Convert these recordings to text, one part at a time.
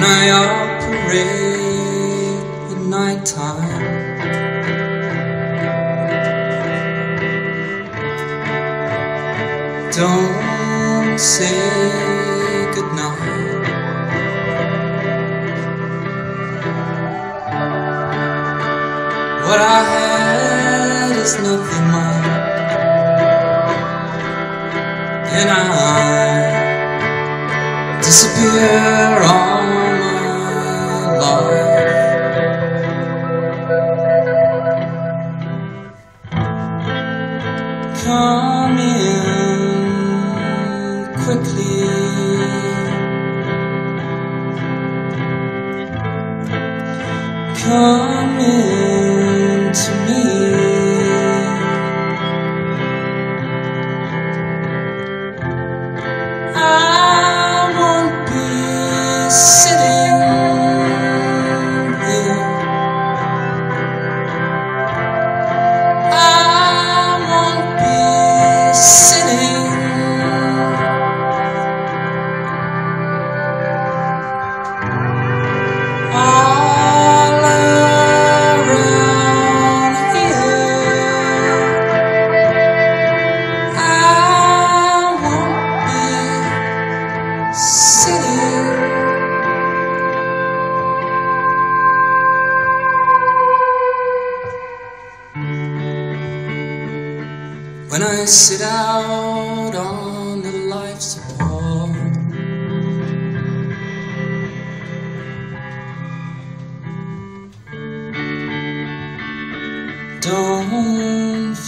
when I operate at night time. Don't say goodnight. What I had is nothing more, and I disappear all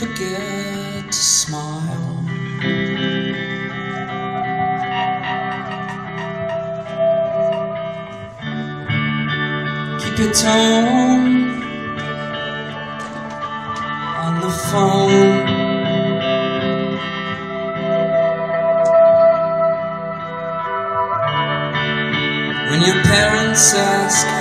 forget to smile. Keep your tone on the phone. When your parents ask